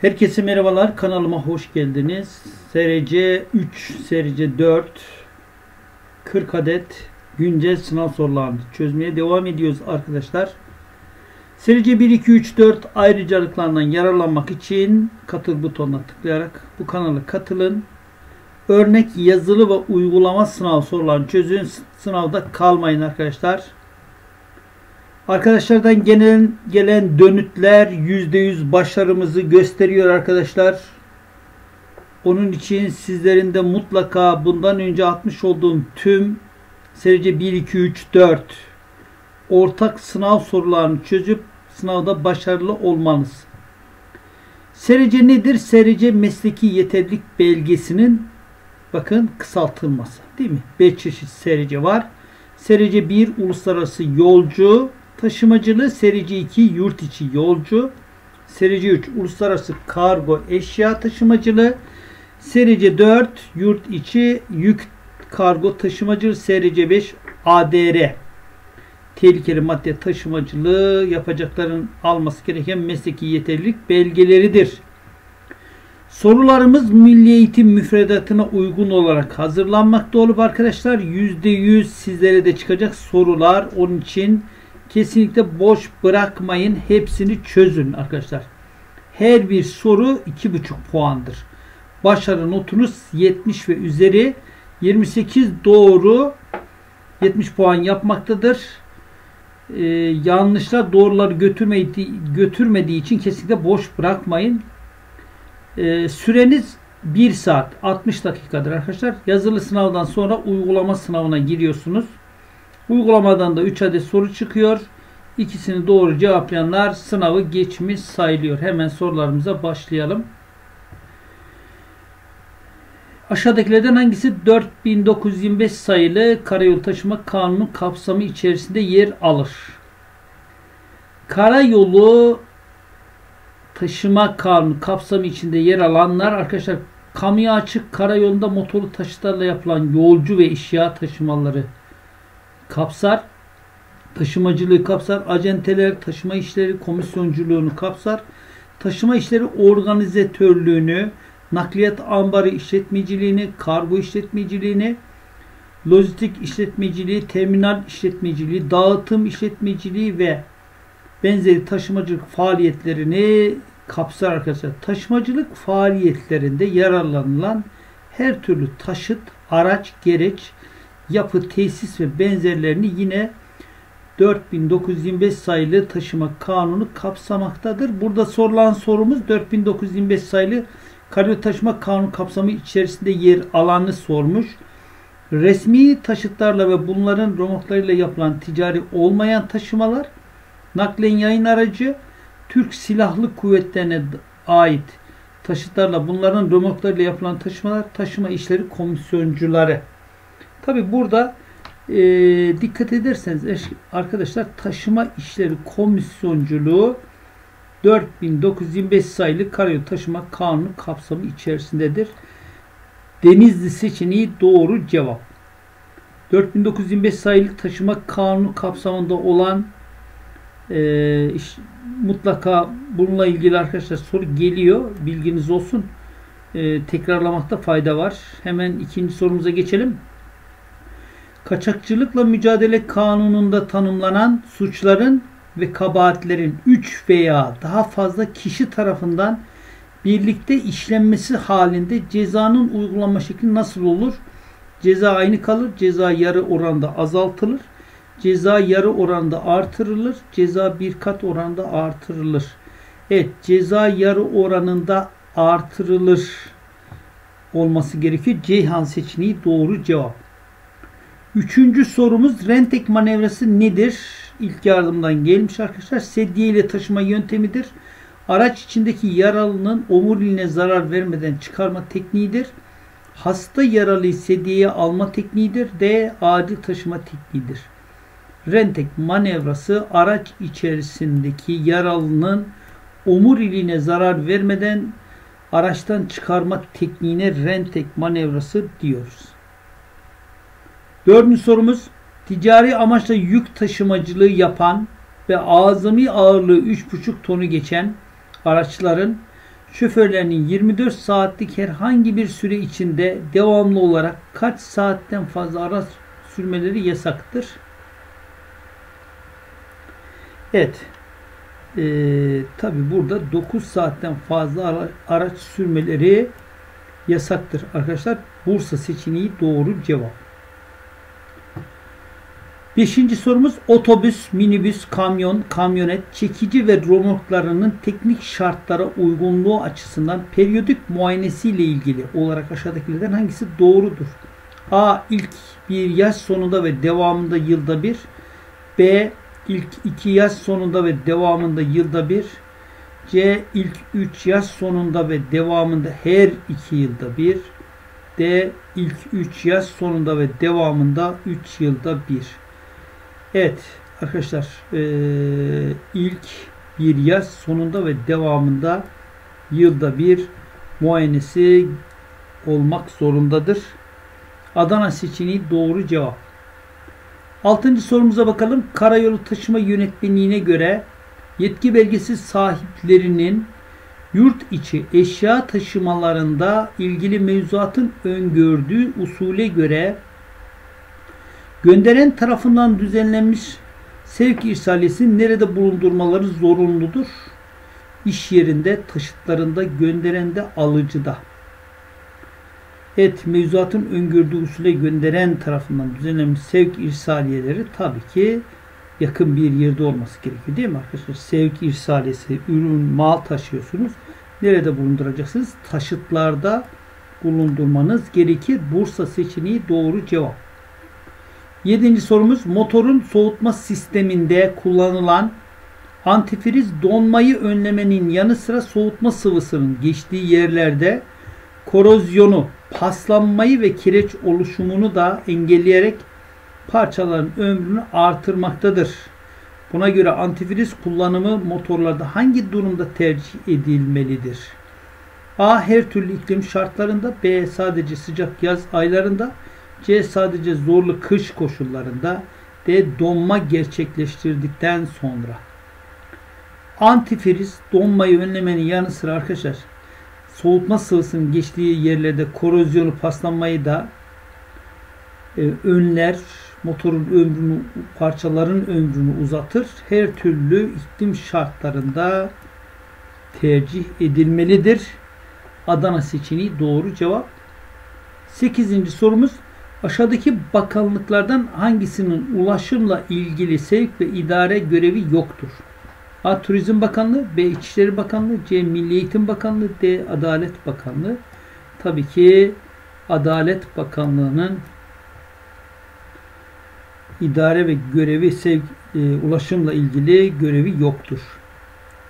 Herkese merhabalar. Kanalıma hoş geldiniz. SRC 3, SRC 4, 40 adet güncel sınav sorularını çözmeye devam ediyoruz arkadaşlar. SRC 1, 2, 3, 4 ayrıcalıklarından yararlanmak için katıl butonuna tıklayarak bu kanala katılın. Örnek yazılı ve uygulama sınav sorularını çözün. Sınavda kalmayın arkadaşlar. Arkadaşlardan gelen, gelen dönütler %100 başarımızı gösteriyor arkadaşlar. Onun için sizlerin de mutlaka bundan önce atmış olduğum tüm serice 1, 2, 3, 4 ortak sınav sorularını çözüp sınavda başarılı olmanız. Serice nedir? Serice mesleki yeterlilik belgesinin bakın kısaltılması değil mi? 5 çeşit serice var. Serice 1 uluslararası yolcu, taşımacılığı serici 2 yurt içi yolcu, serici 3 uluslararası kargo eşya taşımacılığı, serici 4 yurt içi yük kargo taşımacılığı, serici 5 ADR tehlikeli madde taşımacılığı yapacakların alması gereken mesleki yeterlilik belgeleridir. Sorularımız Milli Eğitim müfredatına uygun olarak hazırlanmakta olup arkadaşlar %100 sizlere de çıkacak sorular. Onun için Kesinlikle boş bırakmayın. Hepsini çözün arkadaşlar. Her bir soru 2,5 puandır. Başarı notunuz 70 ve üzeri 28 doğru 70 puan yapmaktadır. Ee, yanlışlar doğruları götürmediği, götürmediği için kesinlikle boş bırakmayın. Ee, süreniz 1 saat 60 dakikadır arkadaşlar. Yazılı sınavdan sonra uygulama sınavına giriyorsunuz. Uygulamadan da 3 adet soru çıkıyor. İkisini doğru cevaplayanlar sınavı geçmiş sayılıyor. Hemen sorularımıza başlayalım. Aşağıdakilerden hangisi 4925 sayılı karayolu taşıma kanunu kapsamı içerisinde yer alır? Karayolu taşıma kanunu kapsamı içinde yer alanlar arkadaşlar kamuya açık karayolunda motorlu taşıtlarla yapılan yolcu ve eşya taşımaları kapsar. Taşımacılığı kapsar. Acenteler, taşıma işleri, komisyonculuğunu kapsar. Taşıma işleri organizatörlüğünü, nakliyat ambarı işletmeciliğini, kargo işletmeciliğini, lojistik işletmeciliği, terminal işletmeciliği, dağıtım işletmeciliği ve benzeri taşımacılık faaliyetlerini kapsar arkadaşlar. Taşımacılık faaliyetlerinde yararlanılan her türlü taşıt, araç, gereç, yapı, tesis ve benzerlerini yine 4925 sayılı taşıma kanunu kapsamaktadır. Burada sorulan sorumuz 4925 sayılı karayolu taşıma kanunu kapsamı içerisinde yer alanı sormuş. Resmi taşıtlarla ve bunların romoklarıyla yapılan ticari olmayan taşımalar, naklen yayın aracı, Türk Silahlı Kuvvetlerine ait taşıtlarla bunların romoklarıyla yapılan taşımalar, taşıma işleri komisyoncuları. Tabi burada e, dikkat ederseniz arkadaşlar taşıma işleri komisyonculuğu 4925 sayılı karayolu taşıma kanunu kapsamı içerisindedir. Denizli seçeneği doğru cevap. 4925 sayılı taşıma kanunu kapsamında olan e, iş, mutlaka bununla ilgili arkadaşlar soru geliyor. Bilginiz olsun. E, tekrarlamakta fayda var. Hemen ikinci sorumuza geçelim. Kaçakçılıkla mücadele kanununda tanımlanan suçların ve kabahatlerin 3 veya daha fazla kişi tarafından birlikte işlenmesi halinde cezanın uygulanma şekli nasıl olur? Ceza aynı kalır, ceza yarı oranda azaltılır, ceza yarı oranda artırılır, ceza bir kat oranda artırılır. Evet, ceza yarı oranında artırılır olması gerekiyor. Ceyhan seçeneği doğru cevap. Üçüncü sorumuz rentek manevrası nedir? İlk yardımdan gelmiş arkadaşlar. Sedye ile taşıma yöntemidir. Araç içindeki yaralının omuriliğine zarar vermeden çıkarma tekniğidir. Hasta yaralıyı sedyeye alma tekniğidir. D. Adil taşıma tekniğidir. Rentek manevrası araç içerisindeki yaralının omuriliğine zarar vermeden araçtan çıkarma tekniğine rentek manevrası diyoruz. Dördüncü sorumuz ticari amaçla yük taşımacılığı yapan ve azami ağırlığı 3,5 tonu geçen araçların şoförlerinin 24 saatlik herhangi bir süre içinde devamlı olarak kaç saatten fazla araç sürmeleri yasaktır? Evet. Ee, Tabi burada 9 saatten fazla araç sürmeleri yasaktır. Arkadaşlar Bursa seçeneği doğru cevap. Beşinci sorumuz otobüs, minibüs, kamyon, kamyonet, çekici ve romorklarının teknik şartlara uygunluğu açısından periyodik muayenesi ile ilgili olarak aşağıdakilerden hangisi doğrudur? A. ilk bir yaş sonunda ve devamında yılda bir. B. ilk iki yaş sonunda ve devamında yılda bir. C. ilk üç yaş sonunda ve devamında her iki yılda bir. D. ilk üç yaş sonunda ve devamında üç yılda bir. Evet arkadaşlar e, ilk bir yaz sonunda ve devamında yılda bir muayenesi olmak zorundadır. Adana seçeneği doğru cevap. Altıncı sorumuza bakalım. Karayolu taşıma yönetmenliğine göre yetki belgesi sahiplerinin yurt içi eşya taşımalarında ilgili mevzuatın öngördüğü usule göre Gönderen tarafından düzenlenmiş sevk irsaliyesi nerede bulundurmaları zorunludur? İş yerinde, taşıtlarında, gönderende, alıcıda. Evet, mevzuatın öngördüğü usule gönderen tarafından düzenlenmiş sevk irsaliyeleri tabii ki yakın bir yerde olması gerekiyor değil mi arkadaşlar? Sevk irsaliyesi, ürün, mal taşıyorsunuz. Nerede bulunduracaksınız? Taşıtlarda bulundurmanız gerekir. Bursa seçeneği doğru cevap. Yedinci sorumuz motorun soğutma sisteminde kullanılan antifriz donmayı önlemenin yanı sıra soğutma sıvısının geçtiği yerlerde korozyonu, paslanmayı ve kireç oluşumunu da engelleyerek parçaların ömrünü artırmaktadır. Buna göre antifriz kullanımı motorlarda hangi durumda tercih edilmelidir? A. Her türlü iklim şartlarında B. Sadece sıcak yaz aylarında C sadece zorlu kış koşullarında D donma gerçekleştirdikten sonra. Antifriz donmayı önlemenin yanı sıra arkadaşlar soğutma sıvısının geçtiği yerlerde korozyonu paslanmayı da e, önler. Motorun ömrünü, parçaların ömrünü uzatır. Her türlü iklim şartlarında tercih edilmelidir. Adana seçeneği doğru cevap. Sekizinci sorumuz Aşağıdaki bakanlıklardan hangisinin ulaşımla ilgili sevk ve idare görevi yoktur? A. Turizm Bakanlığı, B. İçişleri Bakanlığı, C. Milli Eğitim Bakanlığı, D. Adalet Bakanlığı. Tabii ki Adalet Bakanlığı'nın idare ve görevi sevk, e, ulaşımla ilgili görevi yoktur.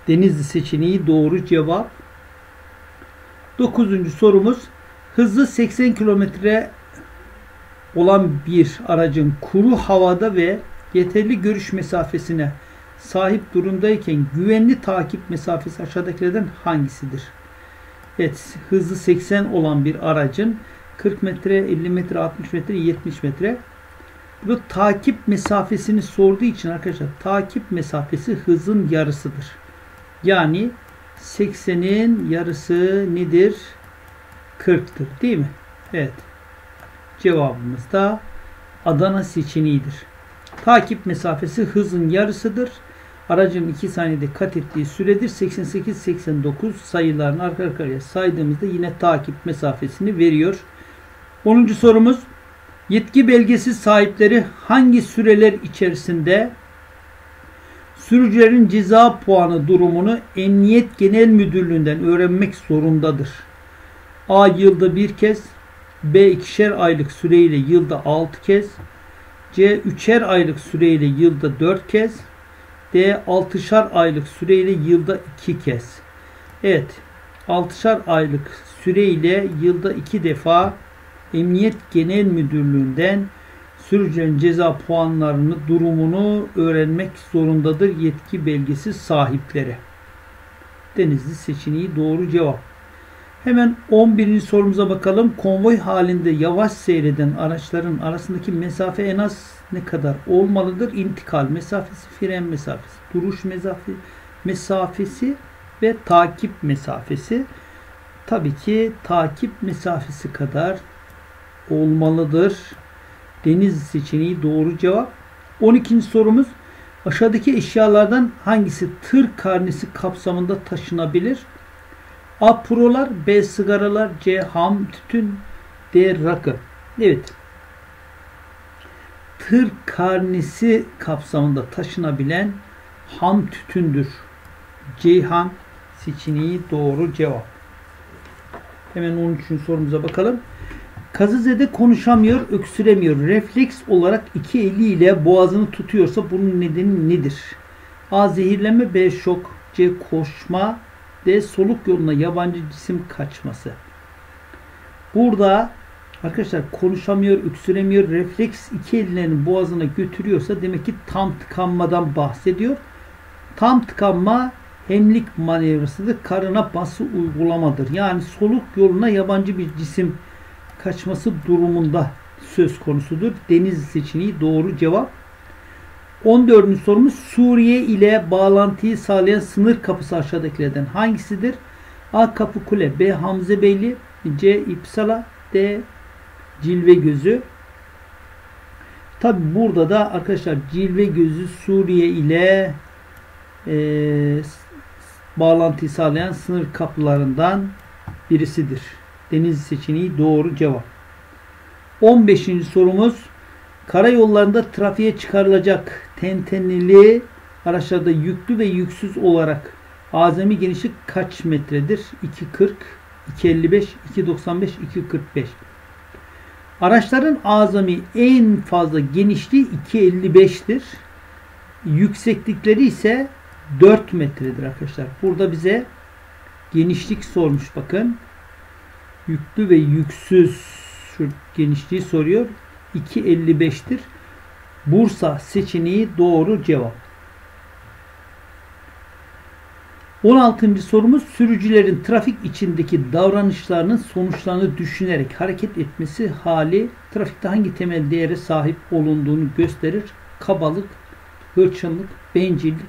Denizli seçeneği doğru cevap. Dokuzuncu sorumuz hızlı 80 kilometre olan bir aracın kuru havada ve yeterli görüş mesafesine sahip durumdayken güvenli takip mesafesi aşağıdakilerden hangisidir? Evet, hızı 80 olan bir aracın 40 metre, 50 metre, 60 metre, 70 metre. Bu takip mesafesini sorduğu için arkadaşlar takip mesafesi hızın yarısıdır. Yani 80'in yarısı nedir? 40'tır değil mi? Evet. Cevabımız da Adana seçeneğidir. Takip mesafesi hızın yarısıdır. Aracın 2 saniyede kat ettiği süredir. 88-89 sayılarını arka arkaya saydığımızda yine takip mesafesini veriyor. 10. sorumuz yetki belgesi sahipleri hangi süreler içerisinde sürücülerin ceza puanı durumunu Emniyet Genel Müdürlüğü'nden öğrenmek zorundadır. A yılda bir kez, B ikişer aylık süreyle yılda 6 kez. C üçer aylık süreyle yılda 4 kez. D altışar aylık süreyle yılda 2 kez. Evet. Altışar aylık süreyle yılda 2 defa Emniyet Genel Müdürlüğü'nden sürücülerin ceza puanlarını, durumunu öğrenmek zorundadır yetki belgesi sahipleri. Denizli seçeneği doğru cevap. Hemen 11. sorumuza bakalım. Konvoy halinde yavaş seyreden araçların arasındaki mesafe en az ne kadar olmalıdır? İntikal mesafesi, fren mesafesi, duruş mesafesi, mesafesi ve takip mesafesi tabii ki takip mesafesi kadar olmalıdır. Deniz seçeneği doğru cevap. 12. sorumuz aşağıdaki eşyalardan hangisi tır karnesi kapsamında taşınabilir? A. Prolar B. Sigaralar C. Ham tütün D. Rakı Evet. Tır karnesi kapsamında taşınabilen ham tütündür. Ceyhan seçeneği doğru cevap. Hemen 13. sorumuza bakalım. Kazızede konuşamıyor, öksüremiyor. Refleks olarak iki eliyle boğazını tutuyorsa bunun nedeni nedir? A. Zehirlenme B. Şok C. Koşma D. Soluk yoluna yabancı cisim kaçması. Burada arkadaşlar konuşamıyor, öksüremiyor. Refleks iki ellerini boğazına götürüyorsa demek ki tam tıkanmadan bahsediyor. Tam tıkanma hemlik manevrasıdır. Karına bası uygulamadır. Yani soluk yoluna yabancı bir cisim kaçması durumunda söz konusudur. Deniz seçeneği doğru cevap. 14. sorumuz Suriye ile bağlantıyı sağlayan sınır kapısı aşağıdakilerden hangisidir? A. Kapı Kule B. Hamze Beyli C. İpsala D. Cilve Gözü Tabi burada da arkadaşlar Cilve Gözü Suriye ile e, bağlantıyı sağlayan sınır kapılarından birisidir. Deniz seçeneği doğru cevap. 15. sorumuz karayollarında trafiğe çıkarılacak tentenili araçlarda yüklü ve yüksüz olarak azami genişlik kaç metredir? 2.40, 2.55, 2.95, 2.45. Araçların azami en fazla genişliği 2.55'tir. Yükseklikleri ise 4 metredir arkadaşlar. Burada bize genişlik sormuş bakın. Yüklü ve yüksüz genişliği soruyor. 2.55'tir. Bursa seçeneği doğru cevap. 16. sorumuz sürücülerin trafik içindeki davranışlarının sonuçlarını düşünerek hareket etmesi hali trafikte hangi temel değere sahip olunduğunu gösterir. Kabalık, hırçınlık, bencillik,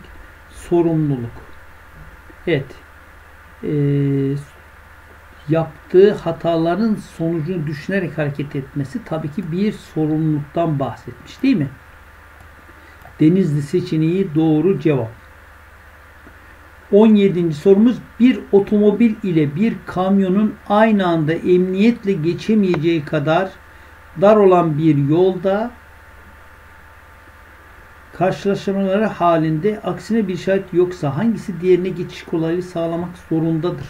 sorumluluk. Evet. Ee, yaptığı hataların sonucunu düşünerek hareket etmesi tabii ki bir sorumluluktan bahsetmiş değil mi? Denizli seçeneği doğru cevap. 17. sorumuz bir otomobil ile bir kamyonun aynı anda emniyetle geçemeyeceği kadar dar olan bir yolda karşılaşmaları halinde aksine bir şart yoksa hangisi diğerine geçiş kolaylığı sağlamak zorundadır?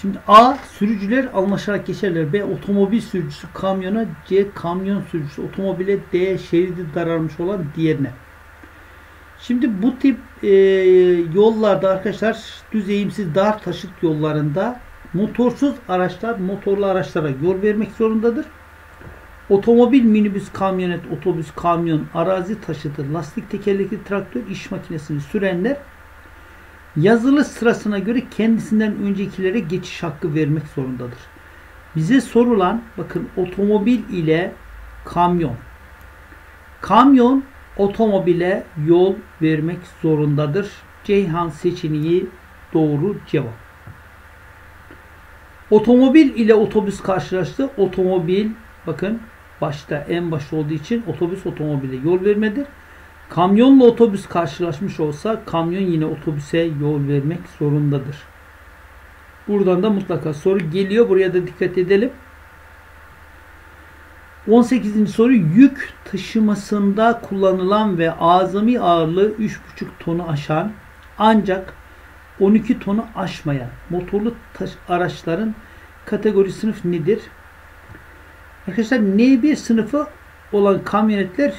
Şimdi A sürücüler anlaşarak geçerler. B otomobil sürücüsü kamyona, C kamyon sürücüsü otomobile, D şeridi daralmış olan diğerine. Şimdi bu tip e, yollarda arkadaşlar düz eğimsiz dar taşıt yollarında motorsuz araçlar motorlu araçlara yol vermek zorundadır. Otomobil, minibüs, kamyonet, otobüs, kamyon, arazi taşıtı, lastik tekerlekli traktör, iş makinesini sürenler yazılı sırasına göre kendisinden öncekilere geçiş hakkı vermek zorundadır. Bize sorulan bakın otomobil ile kamyon. Kamyon otomobile yol vermek zorundadır. Ceyhan seçeneği doğru cevap. Otomobil ile otobüs karşılaştı. Otomobil bakın başta en başta olduğu için otobüs otomobile yol vermedir. Kamyonla otobüs karşılaşmış olsa kamyon yine otobüse yol vermek zorundadır. Buradan da mutlaka soru geliyor. Buraya da dikkat edelim. 18. soru yük taşımasında kullanılan ve azami ağırlığı 3,5 tonu aşan ancak 12 tonu aşmayan motorlu araçların kategori sınıf nedir? Arkadaşlar N1 sınıfı olan kamyonetler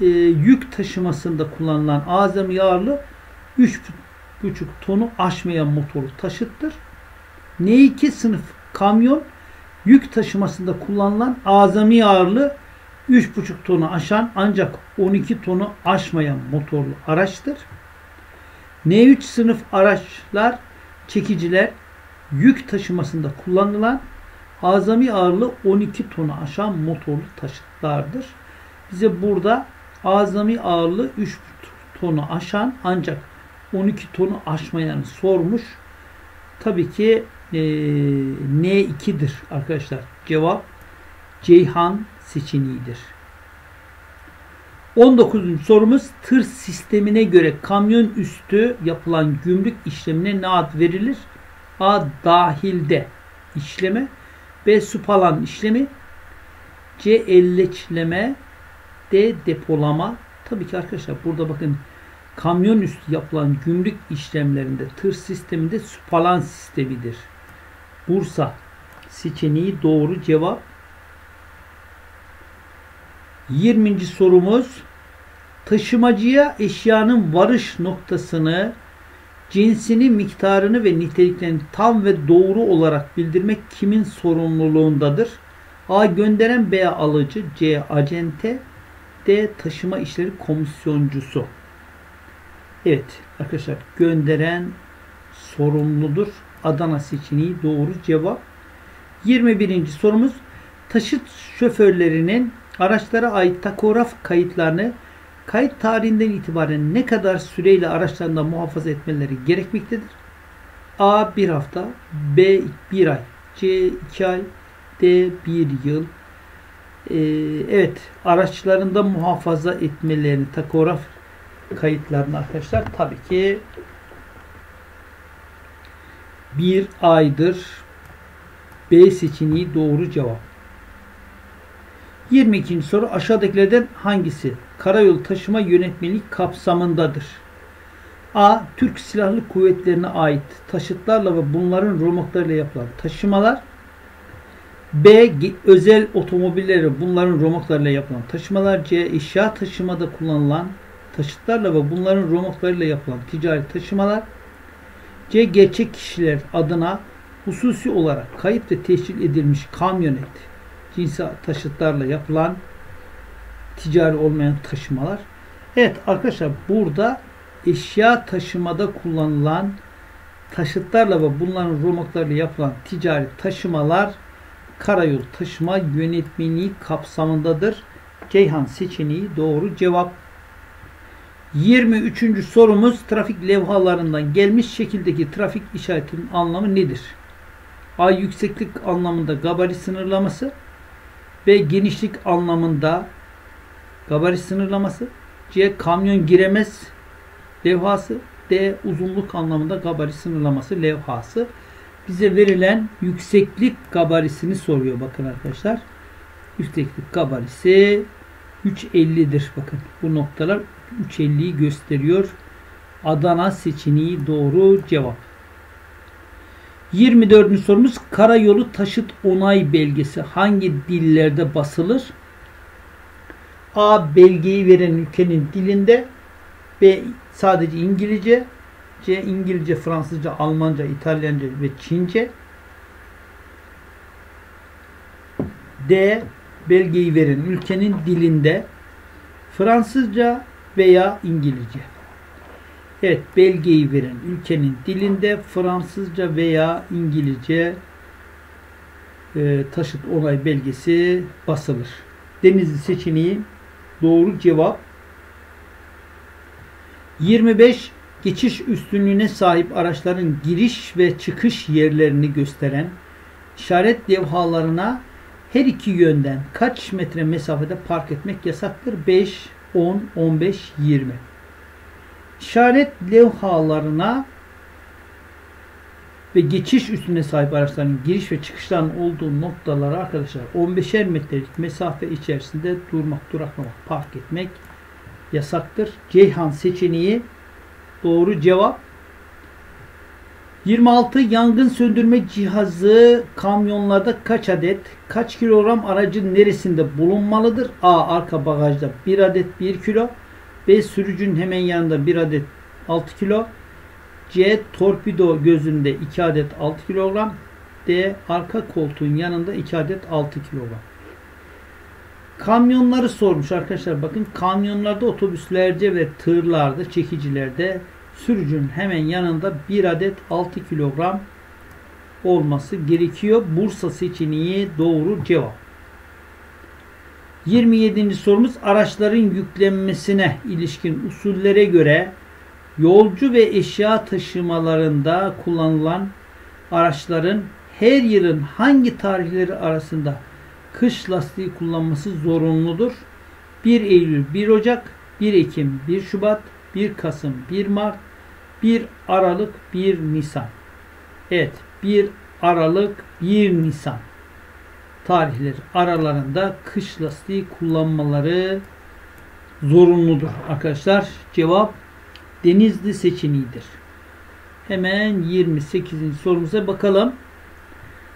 e, yük taşımasında kullanılan azami ağırlığı 3,5 tonu aşmayan motorlu taşıttır. N2 sınıf kamyon yük taşımasında kullanılan azami ağırlığı 3,5 tonu aşan ancak 12 tonu aşmayan motorlu araçtır. N3 sınıf araçlar, çekiciler yük taşımasında kullanılan azami ağırlığı 12 tonu aşan motorlu taşıtlardır. Bize burada azami ağırlığı 3 tonu aşan ancak 12 tonu aşmayanı sormuş. Tabii ki e, N2'dir arkadaşlar. Cevap Ceyhan seçeneğidir. 19. sorumuz tır sistemine göre kamyon üstü yapılan gümrük işlemine ne ad verilir? A. Dahilde işleme B. Supalan işlemi C. Elleçleme D. Depolama Tabii ki arkadaşlar burada bakın kamyon üstü yapılan gümrük işlemlerinde tır sisteminde supalan sistemidir. Bursa seçeneği doğru cevap. 20. sorumuz taşımacıya eşyanın varış noktasını, cinsini, miktarını ve niteliklerini tam ve doğru olarak bildirmek kimin sorumluluğundadır? A. Gönderen B. Alıcı C. Acente D. Taşıma işleri komisyoncusu Evet arkadaşlar gönderen sorumludur. Adana seçeneği doğru cevap. 21. sorumuz taşıt şoförlerinin araçlara ait takograf kayıtlarını kayıt tarihinden itibaren ne kadar süreyle araçlarında muhafaza etmeleri gerekmektedir? A. 1 hafta B. 1 ay C. 2 ay D. 1 yıl ee, Evet araçlarında muhafaza etmelerini takograf kayıtlarını arkadaşlar tabii ki bir aydır. B seçeneği doğru cevap. 22. soru aşağıdakilerden hangisi karayolu taşıma yönetmelik kapsamındadır? A. Türk Silahlı Kuvvetlerine ait taşıtlarla ve bunların romoklarıyla yapılan taşımalar. B. Özel otomobilleri bunların romoklarıyla yapılan taşımalar. C. Eşya taşımada kullanılan taşıtlarla ve bunların romoklarıyla yapılan ticari taşımalar. C. Gerçek kişiler adına hususi olarak kayıt ve teşkil edilmiş kamyonet cinsi taşıtlarla yapılan ticari olmayan taşımalar. Evet arkadaşlar burada eşya taşımada kullanılan taşıtlarla ve bunların romoklarıyla yapılan ticari taşımalar karayol taşıma yönetmeliği kapsamındadır. Ceyhan seçeneği doğru cevap. 23. sorumuz trafik levhalarından gelmiş şekildeki trafik işaretinin anlamı nedir? A. Yükseklik anlamında gabarit sınırlaması. B. Genişlik anlamında gabarit sınırlaması. C. Kamyon giremez levhası. D. Uzunluk anlamında gabarit sınırlaması levhası. Bize verilen yükseklik gabarisini soruyor bakın arkadaşlar. Yükseklik gabarisi 3.50'dir. Bakın bu noktalar 3.50'yi gösteriyor. Adana seçeneği doğru cevap. 24. sorumuz karayolu taşıt onay belgesi hangi dillerde basılır? A. Belgeyi veren ülkenin dilinde B. Sadece İngilizce C. İngilizce, Fransızca, Almanca, İtalyanca ve Çince D. Belgeyi veren ülkenin dilinde Fransızca veya İngilizce. Evet, belgeyi veren ülkenin dilinde Fransızca veya İngilizce e, taşıt onay belgesi basılır. Denizli seçeneği doğru cevap. 25 geçiş üstünlüğüne sahip araçların giriş ve çıkış yerlerini gösteren işaret levhalarına her iki yönden kaç metre mesafede park etmek yasaktır? 5, 10, 15, 20. İşaret levhalarına ve geçiş üstüne sahip araçların giriş ve çıkışların olduğu noktalara arkadaşlar 15'er metrelik mesafe içerisinde durmak, duraklamak, park etmek yasaktır. Ceyhan seçeneği doğru cevap. 26 yangın söndürme cihazı kamyonlarda kaç adet, kaç kilogram aracın neresinde bulunmalıdır? A. Arka bagajda 1 adet 1 kilo. B. Sürücünün hemen yanında 1 adet 6 kilo. C. Torpido gözünde 2 adet 6 kilogram. D. Arka koltuğun yanında 2 adet 6 kilogram. Kamyonları sormuş arkadaşlar. Bakın kamyonlarda, otobüslerce ve tırlarda, çekicilerde sürücünün hemen yanında 1 adet 6 kilogram olması gerekiyor. Bursa seçeneği doğru cevap. 27. sorumuz araçların yüklenmesine ilişkin usullere göre Yolcu ve eşya taşımalarında kullanılan araçların her yılın hangi tarihleri arasında kış lastiği kullanması zorunludur? 1 Eylül, 1 Ocak, 1 Ekim, 1 Şubat, 1 Kasım, 1 Mart, 1 Aralık, 1 Nisan. Evet, 1 Aralık, 1 Nisan tarihleri aralarında kış lastiği kullanmaları zorunludur arkadaşlar. Cevap Denizli seçeneğidir. Hemen 28. sorumuza bakalım.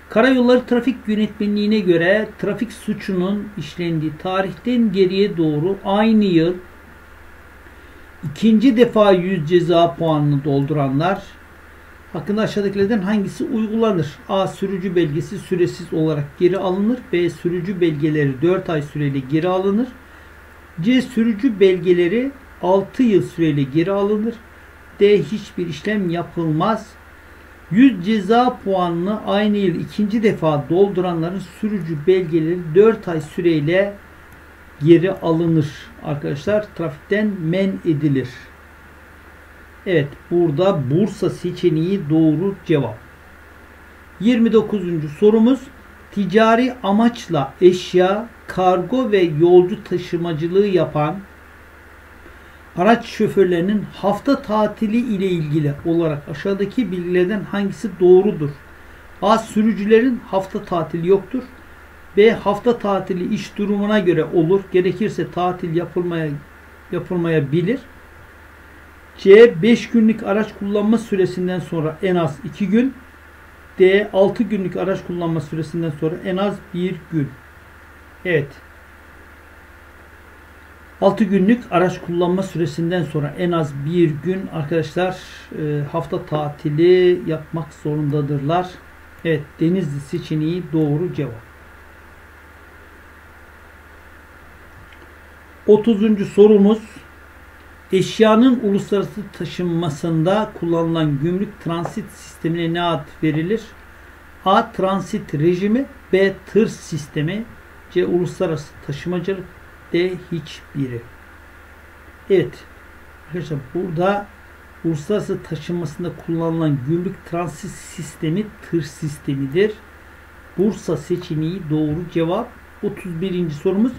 Karayolları Trafik Yönetmenliğine göre trafik suçunun işlendiği tarihten geriye doğru aynı yıl ikinci defa 100 ceza puanını dolduranlar hakkında aşağıdakilerden hangisi uygulanır? A. Sürücü belgesi süresiz olarak geri alınır. B. Sürücü belgeleri 4 ay süreyle geri alınır. C. Sürücü belgeleri 6 yıl süreyle geri alınır. D. Hiçbir işlem yapılmaz. 100 ceza puanını aynı yıl ikinci defa dolduranların sürücü belgeleri 4 ay süreyle geri alınır. Arkadaşlar trafikten men edilir. Evet burada Bursa seçeneği doğru cevap. 29. sorumuz ticari amaçla eşya, kargo ve yolcu taşımacılığı yapan araç şoförlerinin hafta tatili ile ilgili olarak aşağıdaki bilgilerden hangisi doğrudur? A. Sürücülerin hafta tatili yoktur. B. Hafta tatili iş durumuna göre olur. Gerekirse tatil yapılmaya yapılmayabilir. C. 5 günlük araç kullanma süresinden sonra en az 2 gün. D. 6 günlük araç kullanma süresinden sonra en az 1 gün. Evet. 6 günlük araç kullanma süresinden sonra en az bir gün arkadaşlar e, hafta tatili yapmak zorundadırlar. Evet Denizli seçeneği doğru cevap. 30. sorumuz eşyanın uluslararası taşınmasında kullanılan gümrük transit sistemine ne ad verilir? A. Transit rejimi B. Tır sistemi C. Uluslararası taşımacılık D hiçbiri. Evet. Arkadaşlar burada uluslararası taşınmasında kullanılan gümrük transit sistemi tır sistemidir. Bursa seçeneği doğru cevap. 31. sorumuz.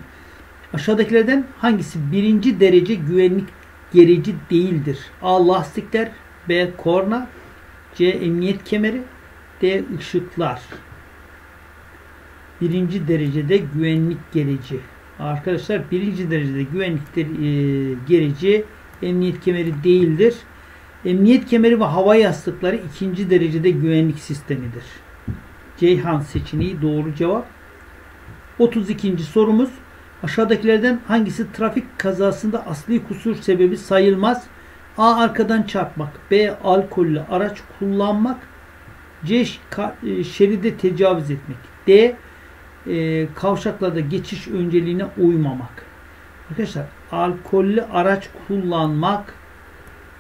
Aşağıdakilerden hangisi birinci derece güvenlik gereci değildir? A. Lastikler B. Korna C. Emniyet kemeri D. ışıklar. Birinci derecede güvenlik gereci. Arkadaşlar birinci derecede güvenlik e, gereci emniyet kemeri değildir. Emniyet kemeri ve hava yastıkları ikinci derecede güvenlik sistemidir. Ceyhan seçeneği doğru cevap. 32. sorumuz aşağıdakilerden hangisi trafik kazasında asli kusur sebebi sayılmaz? A. Arkadan çarpmak. B. Alkollü araç kullanmak. C. E, şeride tecavüz etmek. D e, kavşaklarda geçiş önceliğine uymamak. Arkadaşlar alkollü araç kullanmak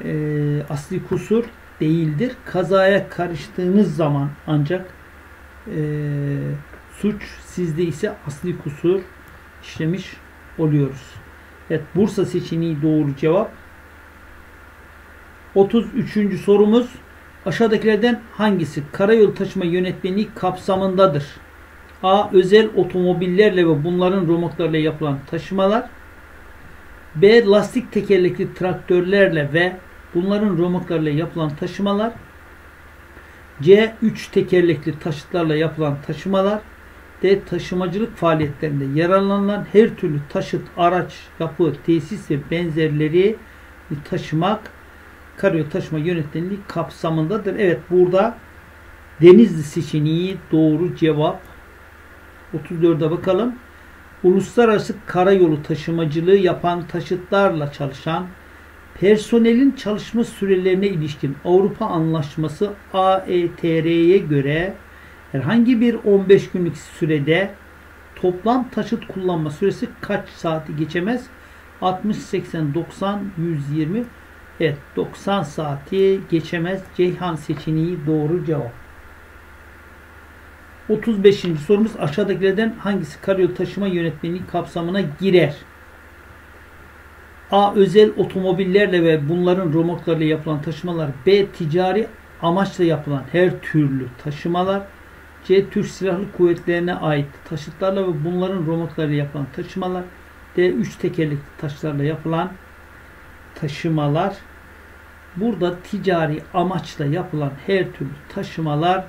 e, asli kusur değildir. Kazaya karıştığınız zaman ancak e, suç sizde ise asli kusur işlemiş oluyoruz. Evet Bursa seçeneği doğru cevap. 33. sorumuz aşağıdakilerden hangisi karayolu taşıma yönetmeliği kapsamındadır? A. Özel otomobillerle ve bunların romotlarla yapılan taşımalar. B. Lastik tekerlekli traktörlerle ve bunların romotlarla yapılan taşımalar. C. Üç tekerlekli taşıtlarla yapılan taşımalar. D. Taşımacılık faaliyetlerinde yararlanılan her türlü taşıt, araç, yapı, tesis ve benzerleri taşımak karayolu taşıma yönetmeliği kapsamındadır. Evet burada Denizli seçeneği doğru cevap 34'e bakalım. Uluslararası karayolu taşımacılığı yapan taşıtlarla çalışan personelin çalışma sürelerine ilişkin Avrupa Anlaşması AETR'ye göre herhangi bir 15 günlük sürede toplam taşıt kullanma süresi kaç saati geçemez? 60, 80, 90, 120 Evet 90 saati geçemez. Ceyhan seçeneği doğru cevap. 35. sorumuz aşağıdakilerden hangisi karayolu taşıma yönetmeliği kapsamına girer? A. Özel otomobillerle ve bunların romorklarıyla yapılan taşımalar. B. Ticari amaçla yapılan her türlü taşımalar. C. Türk Silahlı Kuvvetlerine ait taşıtlarla ve bunların romorklarıyla yapılan taşımalar. D. Üç tekerlekli taşlarla yapılan taşımalar. Burada ticari amaçla yapılan her türlü taşımalar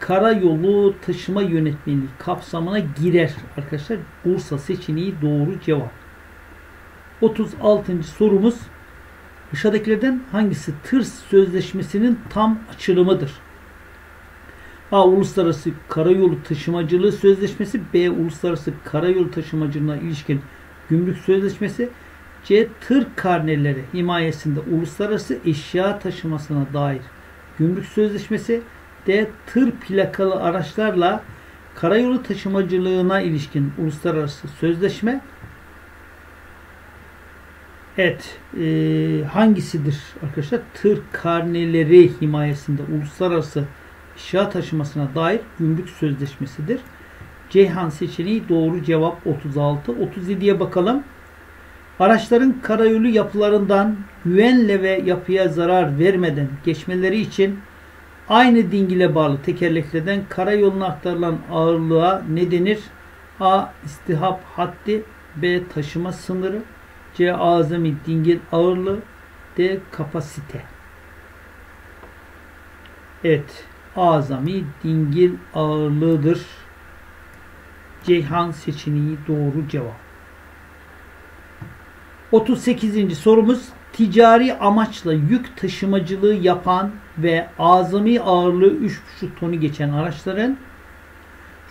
karayolu taşıma yönetmeliği kapsamına girer arkadaşlar. Bursa seçeneği doğru cevap. 36. sorumuz aşağıdakilerden hangisi tır sözleşmesinin tam açılımıdır? A. Uluslararası Karayolu Taşımacılığı Sözleşmesi B. Uluslararası Karayolu Taşımacılığına ilişkin Gümrük Sözleşmesi C. Tır karneleri himayesinde uluslararası eşya taşımasına dair Gümrük Sözleşmesi D. Tır plakalı araçlarla karayolu taşımacılığına ilişkin uluslararası sözleşme Evet. E, hangisidir arkadaşlar? Tır karneleri himayesinde uluslararası eşya taşımasına dair gümrük sözleşmesidir. Ceyhan seçeneği doğru cevap 36. 37'ye bakalım. Araçların karayolu yapılarından güvenle ve yapıya zarar vermeden geçmeleri için aynı dingile bağlı tekerleklerden karayoluna aktarılan ağırlığa ne denir? A. istihap haddi B. Taşıma sınırı C. Azami dingil ağırlığı D. Kapasite Evet. Azami dingil ağırlığıdır. Ceyhan seçeneği doğru cevap. 38. sorumuz ticari amaçla yük taşımacılığı yapan ve azami ağırlığı 3,5 tonu geçen araçların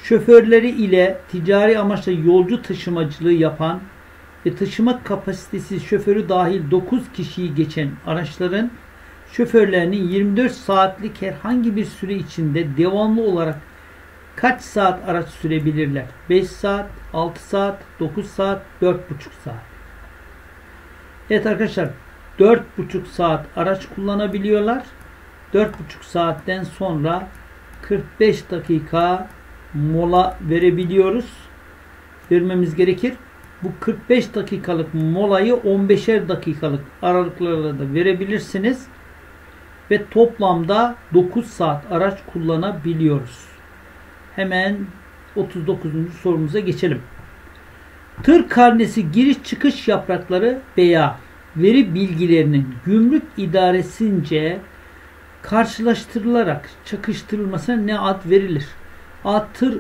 şoförleri ile ticari amaçla yolcu taşımacılığı yapan ve taşıma kapasitesi şoförü dahil 9 kişiyi geçen araçların şoförlerinin 24 saatlik herhangi bir süre içinde devamlı olarak kaç saat araç sürebilirler? 5 saat, 6 saat, 9 saat, 4,5 saat. Evet arkadaşlar 4,5 saat araç kullanabiliyorlar. 4,5 saatten sonra 45 dakika mola verebiliyoruz. Vermemiz gerekir. Bu 45 dakikalık molayı 15'er dakikalık aralıklarla da verebilirsiniz. Ve toplamda 9 saat araç kullanabiliyoruz. Hemen 39. sorumuza geçelim. Tır karnesi giriş çıkış yaprakları veya veri bilgilerinin gümrük idaresince karşılaştırılarak çakıştırılmasına ne ad verilir? A. Tır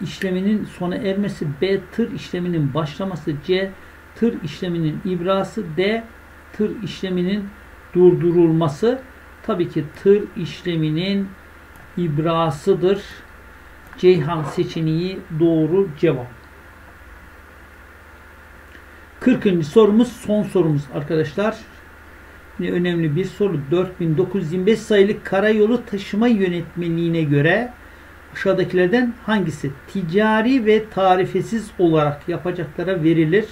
işleminin sona ermesi. B. Tır işleminin başlaması. C. Tır işleminin ibrası. D. Tır işleminin durdurulması. Tabii ki tır işleminin ibrasıdır. Ceyhan seçeneği doğru cevap. 40. sorumuz son sorumuz arkadaşlar. Yine önemli bir soru. 4925 sayılı karayolu taşıma yönetmeliğine göre aşağıdakilerden hangisi ticari ve tarifesiz olarak yapacaklara verilir?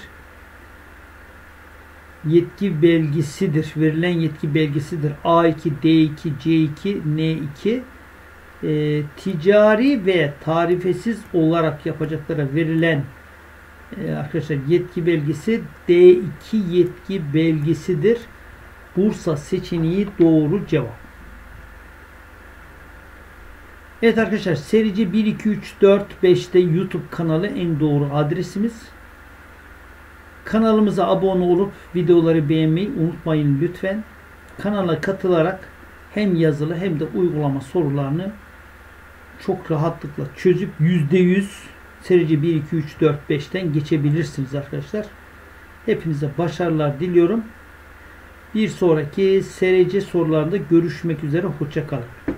Yetki belgesidir. Verilen yetki belgesidir. A2, D2, C2, N2 e, ticari ve tarifesiz olarak yapacaklara verilen e, arkadaşlar yetki belgesi D2 yetki belgesidir. Bursa seçeneği doğru cevap. Evet arkadaşlar serici 1, 2, 3, 4, 5'te YouTube kanalı en doğru adresimiz. Kanalımıza abone olup videoları beğenmeyi unutmayın lütfen. Kanala katılarak hem yazılı hem de uygulama sorularını çok rahatlıkla çözüp %100 serici 1, 2, 3, 4, 5'ten geçebilirsiniz arkadaşlar. Hepinize başarılar diliyorum. Bir sonraki SRC sorularında görüşmek üzere. Hoşçakalın.